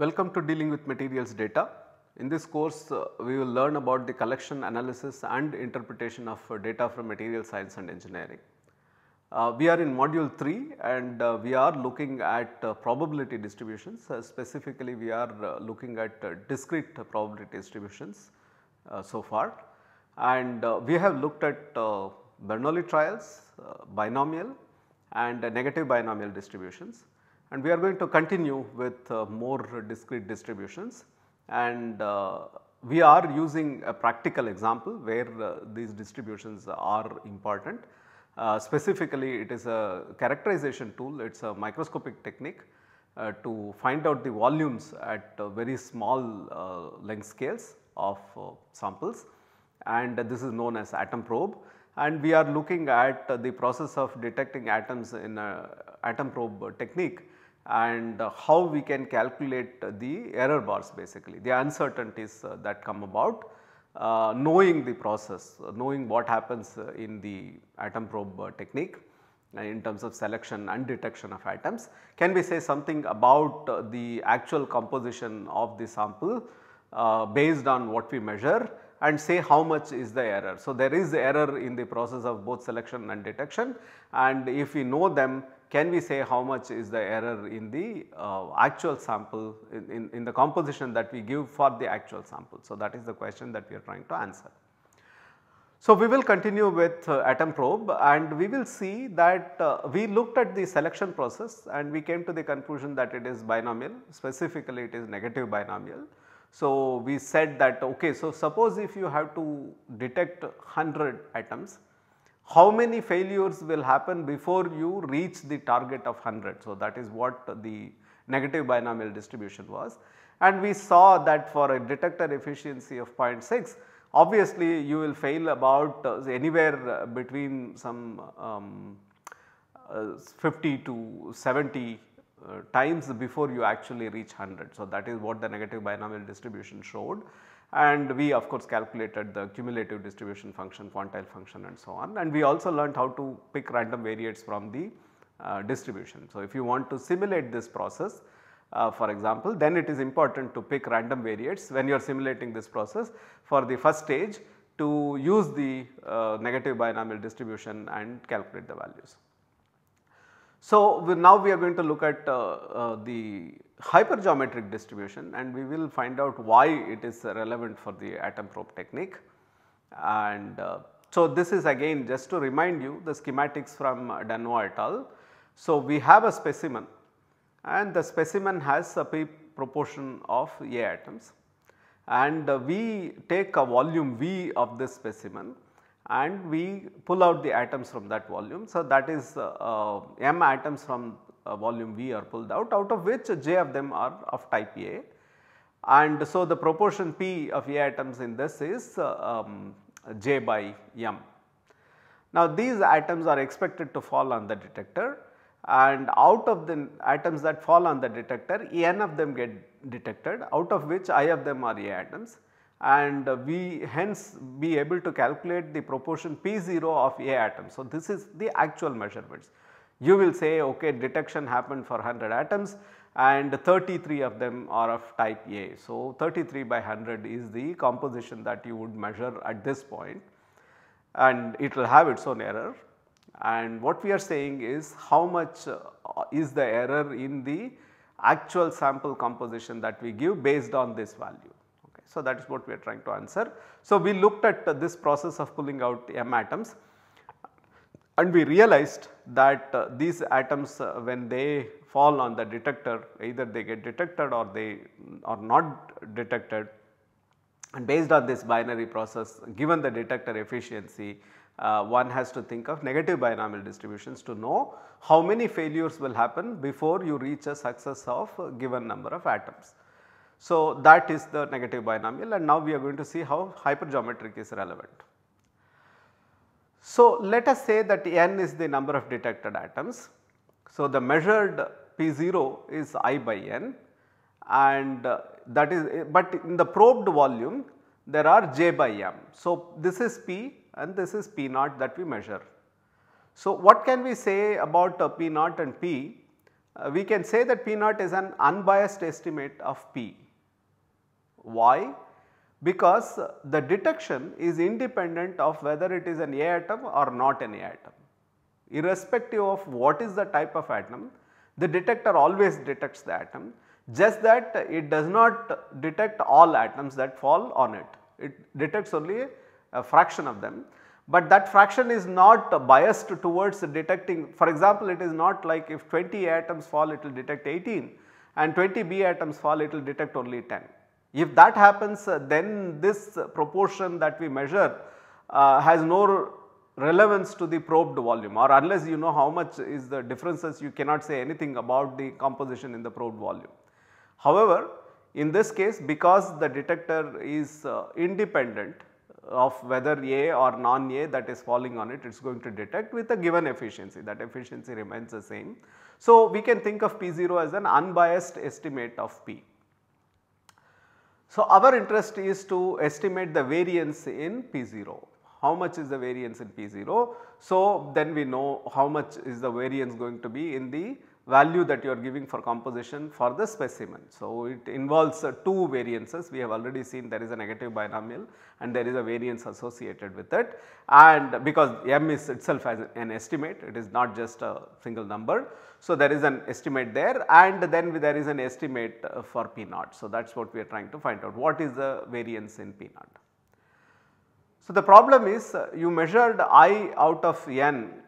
Welcome to dealing with materials data. In this course uh, we will learn about the collection analysis and interpretation of uh, data from material science and engineering. Uh, we are in module 3 and uh, we are looking at uh, probability distributions uh, specifically we are looking at discrete probability distributions so far and we have looked at Bernoulli trials, binomial and negative binomial distributions and we are going to continue with more discrete distributions. And uh, we are using a practical example where uh, these distributions are important. Uh, specifically it is a characterization tool, it is a microscopic technique to find out the volumes at very small length scales of samples. And this is known as atom probe. And we are looking at the process of detecting atoms in a atom probe technique and how we can calculate the error bars basically, the uncertainties uh, that come about uh, knowing the process, knowing what happens uh, in the atom probe uh, technique in terms of selection and detection of atoms. Can we say something about the actual composition of the sample uh, based on what we measure and say how much is the error. So, there is error in the process of both selection and detection and if we know them can we say how much is the error in the uh, actual sample in, in, in, the composition that we give for the actual sample. So, that is the question that we are trying to answer. So, we will continue with uh, atom probe and we will see that uh, we looked at the selection process and we came to the conclusion that it is binomial specifically it is negative binomial. So, we said that okay so suppose if you have to detect 100 atoms how many failures will happen before you reach the target of 100. So, that is what the negative binomial distribution was and we saw that for a detector efficiency of 0.6 obviously you will fail about uh, anywhere uh, between some um, uh, 50 to 70 uh, times before you actually reach 100. So, that is what the negative binomial distribution showed and we of course calculated the cumulative distribution function, quantile function and so on and we also learned how to pick random variates from the uh, distribution. So, if you want to simulate this process uh, for example then it is important to pick random variates when you are simulating this process for the first stage to use the uh, negative binomial distribution and calculate the values. So, we now we are going to look at uh, uh, the hypergeometric distribution and we will find out why it is relevant for the atom probe technique. And uh, so, this is again just to remind you the schematics from Danoix et al. So, we have a specimen and the specimen has a p proportion of A atoms and uh, we take a volume V of this specimen and we pull out the atoms from that volume. So, that is uh, m atoms from uh, volume V are pulled out out of which j of them are of type A and so the proportion P of A atoms in this is uh, um, j by m. Now these atoms are expected to fall on the detector and out of the atoms that fall on the detector n of them get detected out of which i of them are A atoms and we hence be able to calculate the proportion P0 of A atoms. So this is the actual measurements you will say okay detection happened for 100 atoms and 33 of them are of type A. So, 33 by 100 is the composition that you would measure at this point and it will have its own error and what we are saying is how much uh, is the error in the actual sample composition that we give based on this value. So, that is what we are trying to answer. So, we looked at this process of pulling out m atoms and we realized that uh, these atoms uh, when they fall on the detector either they get detected or they are not detected and based on this binary process given the detector efficiency uh, one has to think of negative binomial distributions to know how many failures will happen before you reach a success of a given number of atoms. So, that is the negative binomial and now we are going to see how hypergeometric is relevant. So, let us say that n is the number of detected atoms. So, the measured P0 is i by n and that is but in the probed volume there are j by m. So, this is P and this is P naught that we measure. So, what can we say about P naught and P? uh, we can say that P naught is an unbiased estimate of P. Why? Because the detection is independent of whether it is an A atom or not an A atom. Irrespective of what is the type of atom, the detector always detects the atom just that it does not detect all atoms that fall on it. It detects only a fraction of them but that fraction is not biased towards detecting for example it is not like if 20 atoms fall it will detect 18 and 20 B atoms fall it will detect only 10. If that happens then this proportion that we measure uh, has no relevance to the probed volume or unless you know how much is the differences you cannot say anything about the composition in the probed volume. However, in this case because the detector is uh, independent of whether A or non-A that is falling on it, it is going to detect with a given efficiency that efficiency remains the same. So, we can think of P0 as an unbiased estimate of P. So, our interest is to estimate the variance in P0. How much is the variance in P0? So, then we know how much is the variance going to be in the value that you are giving for composition for the specimen. So, it involves uh, two variances we have already seen there is a negative binomial and there is a variance associated with it and because m is itself as an estimate it is not just a single number. So, there is an estimate there and then there is an estimate uh, for P naught. So, that is what we are trying to find out what is the variance in P naught. So, the problem is uh, you measured i out of n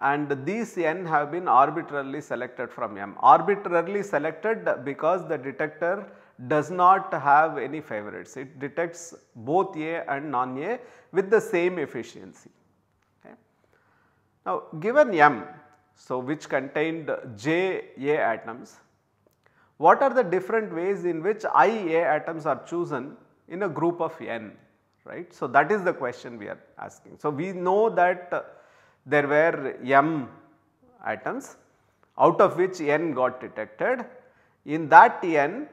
and these n have been arbitrarily selected from m. Arbitrarily selected because the detector does not have any favorites. It detects both A and non-A with the same efficiency. Okay. Now given m, so which contained j A atoms, what are the different ways in which i A atoms are chosen in a group of n, right. So that is the question we are asking. So we know that there were m atoms out of which n got detected. In that n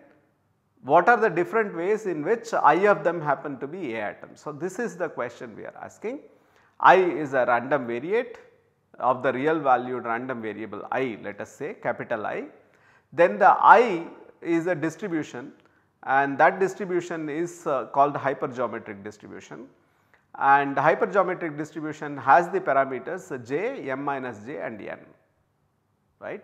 what are the different ways in which i of them happen to be A atoms. So, this is the question we are asking. i is a random variate of the real valued random variable i let us say capital I. Then the i is a distribution and that distribution is uh, called hypergeometric distribution and hypergeometric distribution has the parameters j, m minus j and n right.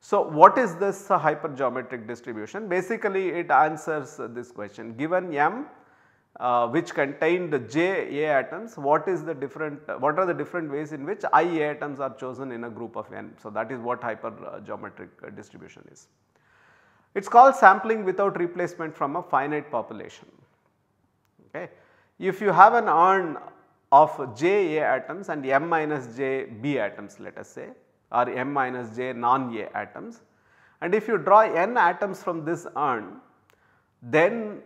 So, what is this hypergeometric distribution? Basically it answers this question given m uh, which contained the j A atoms what is the different what are the different ways in which I A atoms are chosen in a group of n. So, that is what hypergeometric distribution is. It is called sampling without replacement from a finite population. Okay. If you have an urn of J A atoms and M minus J B atoms let us say or M minus J non A atoms and if you draw n atoms from this urn then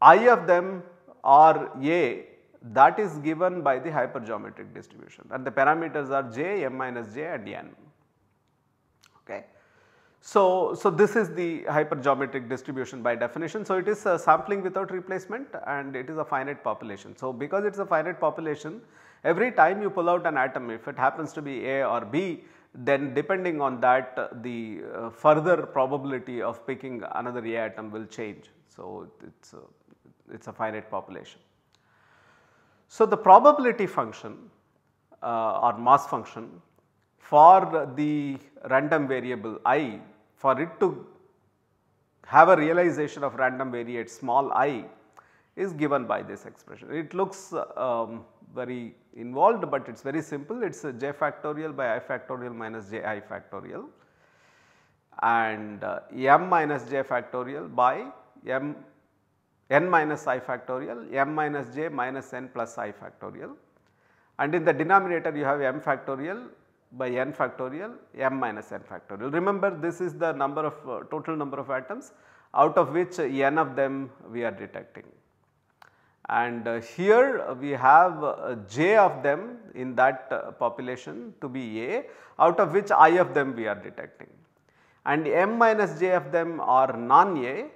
I of them are A that is given by the hypergeometric distribution and the parameters are J, M minus J and N. So, so this is the hypergeometric distribution by definition. So, it is a sampling without replacement and it is a finite population. So, because it is a finite population every time you pull out an atom if it happens to be A or B then depending on that uh, the uh, further probability of picking another A atom will change. So, it is a, it is a finite population. So, the probability function uh, or mass function for the random variable i for it to have a realization of random variate small i is given by this expression. It looks um, very involved, but it is very simple it is j factorial by i factorial minus j i factorial and uh, m minus j factorial by m n minus i factorial m minus j minus n plus i factorial and in the denominator you have m factorial by n factorial m minus n factorial. Remember this is the number of uh, total number of atoms out of which n of them we are detecting. And uh, here we have uh, j of them in that uh, population to be A out of which i of them we are detecting. And m minus j of them are non-A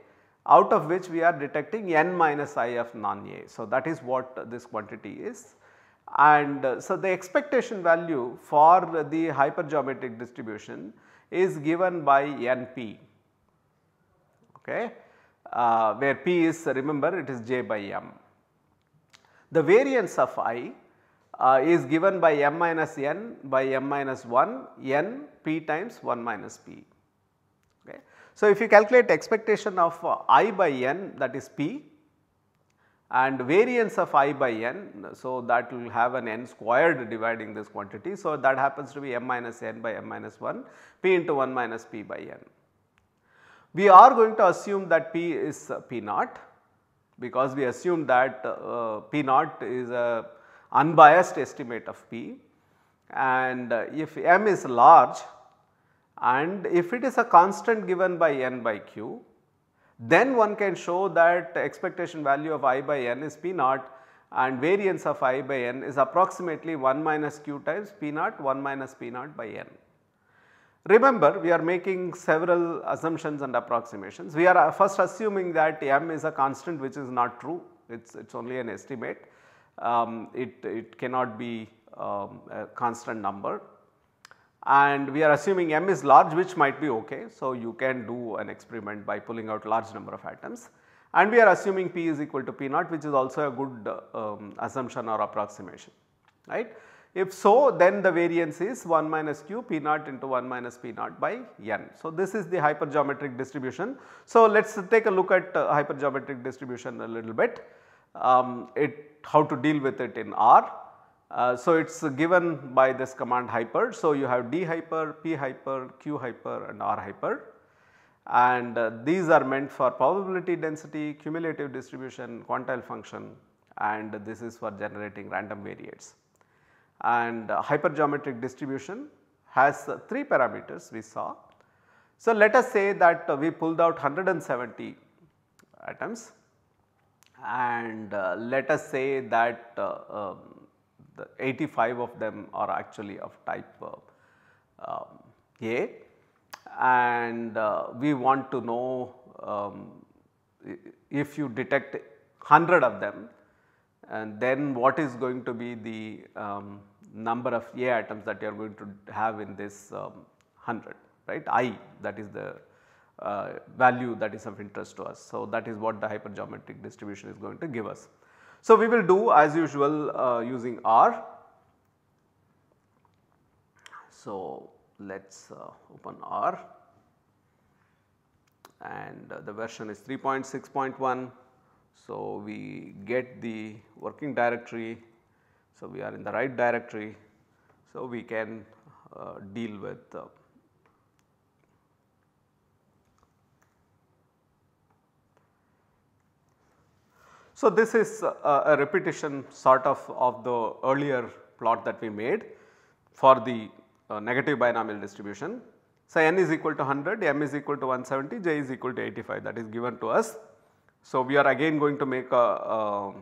out of which we are detecting n minus i of non-A. So, that is what this quantity is and uh, so the expectation value for the hypergeometric distribution is given by NP okay, uh, where P is remember it is J by M. The variance of I uh, is given by m minus n by m minus 1 n p times 1 minus p. Okay. So, if you calculate expectation of uh, i by n that is p and variance of i by n. So, that will have an n squared dividing this quantity. So, that happens to be m minus n by m minus 1 p into 1 minus p by n. We are going to assume that p is p naught because we assume that uh, p naught is a unbiased estimate of p and if m is large and if it is a constant given by n by q then one can show that expectation value of i by n is p naught and variance of i by n is approximately 1 minus q times p naught 1 minus p naught by n. Remember we are making several assumptions and approximations. We are uh, first assuming that m is a constant which is not true, it is it's only an estimate, um, it, it cannot be um, a constant number and we are assuming m is large which might be okay. So, you can do an experiment by pulling out a large number of atoms and we are assuming p is equal to p naught which is also a good um, assumption or approximation right. If so then the variance is 1 minus q p naught into 1 minus p naught by n. So, this is the hypergeometric distribution. So, let us take a look at uh, hypergeometric distribution a little bit, um, it how to deal with it in R. Uh, so, it is given by this command hyper. So, you have d hyper, p hyper, q hyper and r hyper and uh, these are meant for probability density, cumulative distribution, quantile function and this is for generating random variates and uh, hypergeometric distribution has uh, 3 parameters we saw. So, let us say that we pulled out 170 atoms and uh, let us say that uh, um, the 85 of them are actually of type uh, um, A and we want to know um, if you detect 100 of them and then what is going to be the um, number of A atoms that you are going to have in this um, 100 right i that is the uh, value that is of interest to us. So, that is what the hypergeometric distribution is going to give us. So, we will do as usual uh, using R. So, let us uh, open R and uh, the version is 3.6.1. So, we get the working directory so, we are in the right directory. So, we can uh, deal with So, this is a, a, repetition sort of of the earlier plot that we made for the uh, negative binomial distribution. So, n is equal to 100, m is equal to 170, j is equal to 85 that is given to us. So, we are again going to make a, a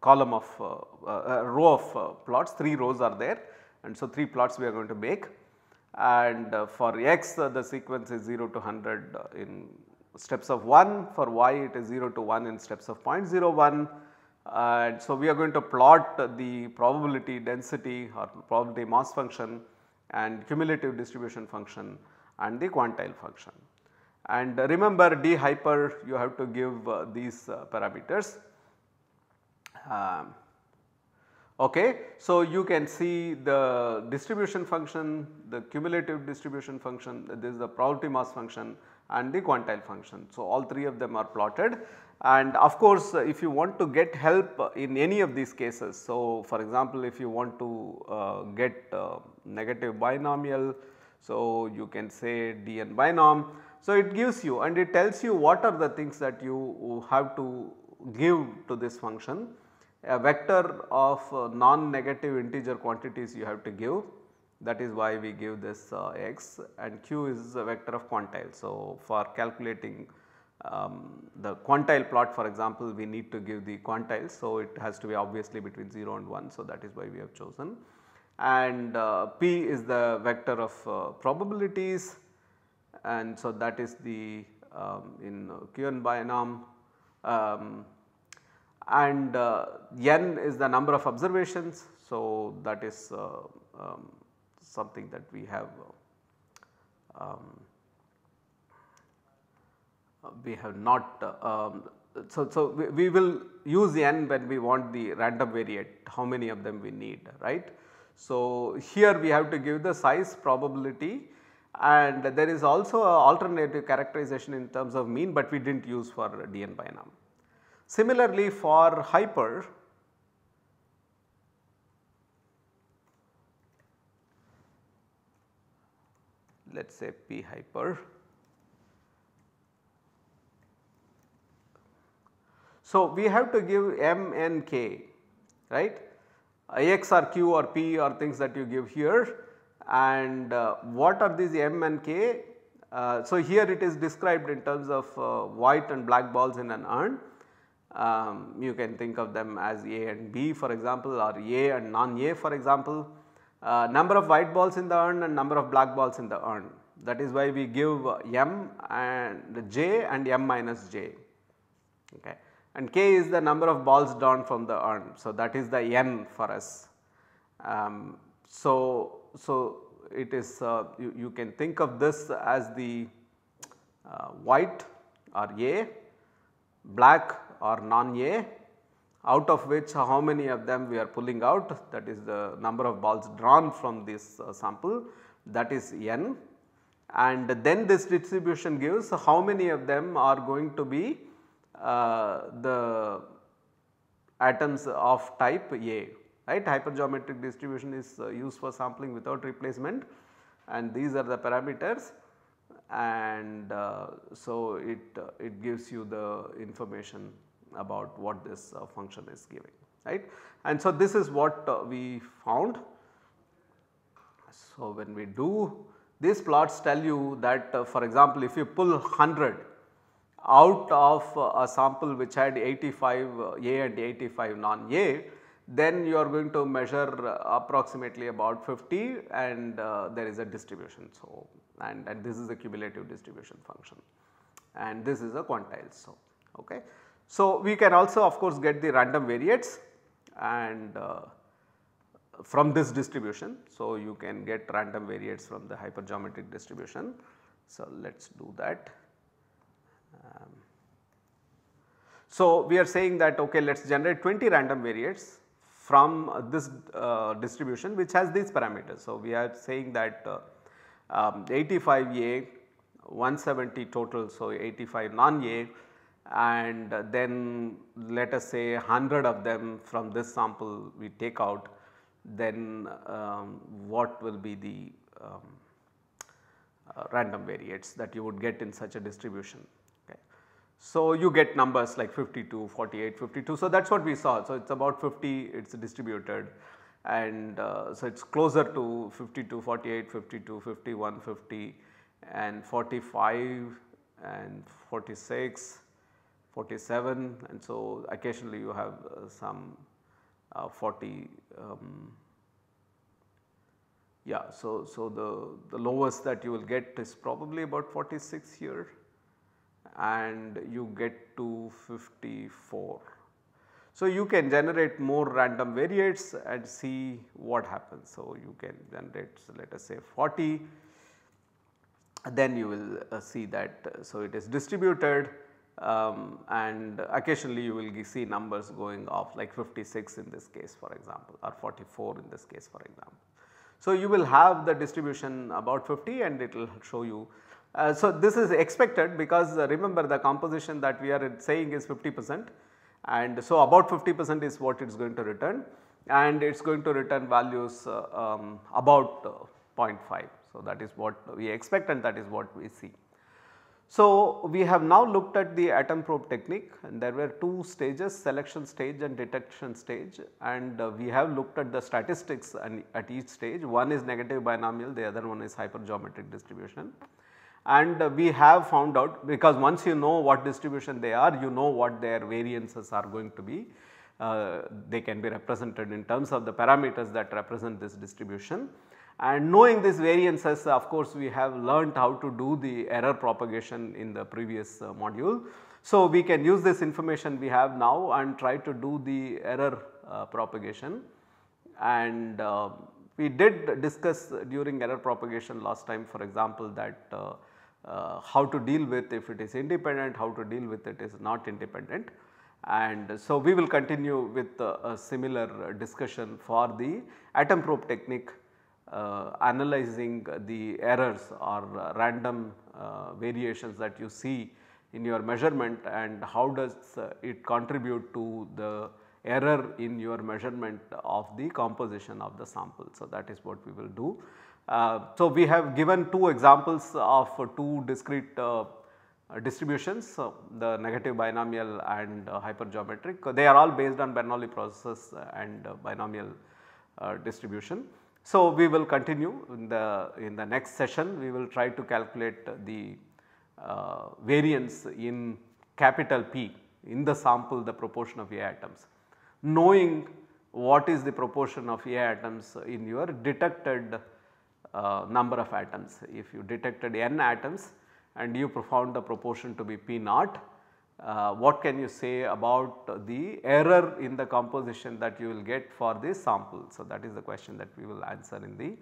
column of uh, uh, a row of uh, plots 3 rows are there and so 3 plots we are going to make and for x the sequence is 0 to 100 in steps of 1 for y it is 0 to 1 in steps of 0.01 and so we are going to plot the probability density or probability mass function and cumulative distribution function and the quantile function. And remember d hyper you have to give uh, these uh, parameters um, okay. So, you can see the distribution function, the cumulative distribution function, this is the probability mass function and the quantile function. So, all three of them are plotted and of course, if you want to get help in any of these cases. So, for example, if you want to uh, get uh, negative binomial, so you can say dn binom. So, it gives you and it tells you what are the things that you have to give to this function a vector of uh, non-negative integer quantities you have to give that is why we give this uh, x and q is a vector of quantile. So, for calculating um, the quantile plot for example we need to give the quantiles. So, it has to be obviously between 0 and 1. So, that is why we have chosen and uh, p is the vector of uh, probabilities and so that is the um, in Q binom um, and uh, n is the number of observations. So, that is uh, um, something that we have um, we have not um, so, so we, we, will use the n when we want the random variate how many of them we need right. So, here we have to give the size probability and there is also a alternative characterization in terms of mean, but we did not use for dn binom. Similarly, for hyper let us say p hyper. So, we have to give m and k right x or q or p or things that you give here and uh, what are these m and k. Uh, so, here it is described in terms of uh, white and black balls in an urn. Um, you can think of them as A and B for example or A and non-A for example. Uh, number of white balls in the urn and number of black balls in the urn. That is why we give m and j and m minus j. Okay and k is the number of balls drawn from the urn. So, that is the n for us. Um, so, so it is uh, you, you, can think of this as the uh, white or A, black or non-A out of which how many of them we are pulling out that is the number of balls drawn from this uh, sample that is n. And then this distribution gives how many of them are going to be uh, the atoms of type A right? Hypergeometric distribution is uh, used for sampling without replacement. And these are the parameters. And uh, so it uh, it gives you the information about what this uh, function is giving right. And so this is what uh, we found. So when we do these plots tell you that for example if you pull 100 out of a sample which had 85 A and 85 non-A, then you are going to measure approximately about 50 and uh, there is a distribution. So, and, and this is a cumulative distribution function and this is a quantile. So, okay. So we can also of course get the random variates and uh, from this distribution. So, you can get random variates from the hypergeometric distribution. So, let us do that. Um, so, we are saying that okay let us generate 20 random variates from this uh, distribution which has these parameters. So, we are saying that uh, um, 85A 170 total. So, 85 non-A and then let us say 100 of them from this sample we take out then um, what will be the um, uh, random variates that you would get in such a distribution. So, you get numbers like 52, 48, 52. So, that is what we saw. So, it is about 50 it is distributed and uh, so it is closer to 52, 48, 52, 51, 50 and 45 and 46, 47 and so occasionally you have uh, some uh, 40 um, yeah. So, so the, the lowest that you will get is probably about 46 here and you get to 54. So, you can generate more random variates and see what happens. So, you can generate so let us say 40 then you will uh, see that uh, so it is distributed um, and occasionally you will see numbers going off like 56 in this case for example or 44 in this case for example. So, you will have the distribution about 50 and it will show you uh, so, this is expected because uh, remember the composition that we are saying is 50 percent and so about 50 percent is what it is going to return and it is going to return values uh, um, about uh, 0.5. So, that is what we expect and that is what we see. So, we have now looked at the atom probe technique and there were two stages selection stage and detection stage and uh, we have looked at the statistics and at each stage. One is negative binomial the other one is hypergeometric distribution. And we have found out because once you know what distribution they are you know what their variances are going to be. Uh, they can be represented in terms of the parameters that represent this distribution and knowing these variances of course we have learned how to do the error propagation in the previous uh, module. So, we can use this information we have now and try to do the error uh, propagation and uh, We did discuss during error propagation last time for example that uh, uh, how to deal with if it is independent, how to deal with it is not independent. And so, we will continue with uh, a similar discussion for the atom probe technique uh, analyzing the errors or random uh, variations that you see in your measurement and how does uh, it contribute to the error in your measurement of the composition of the sample. So, that is what we will do. Uh, so, we have given two examples of two discrete uh, distributions uh, the negative binomial and hypergeometric they are all based on Bernoulli processes and binomial distribution. So, we will continue in the in the next session we will try to calculate the uh, variance in capital P in the sample the proportion of A atoms. Knowing what is the proportion of A atoms in your detected uh, number of atoms. If you detected n atoms and you found the proportion to be P naught, uh, what can you say about the error in the composition that you will get for this sample. So, that is the question that we will answer in the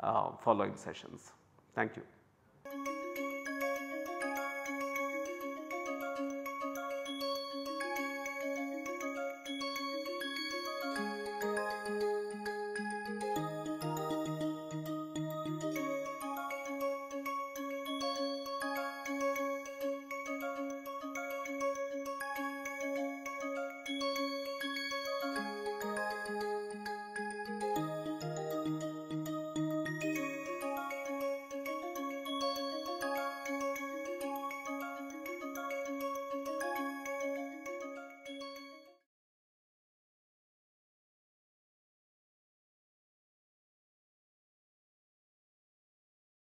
uh, following sessions. Thank you.